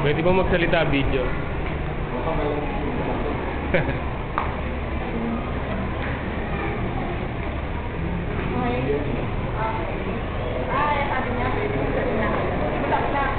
Pwede ba magsalita video? Ay, sabi niya, na.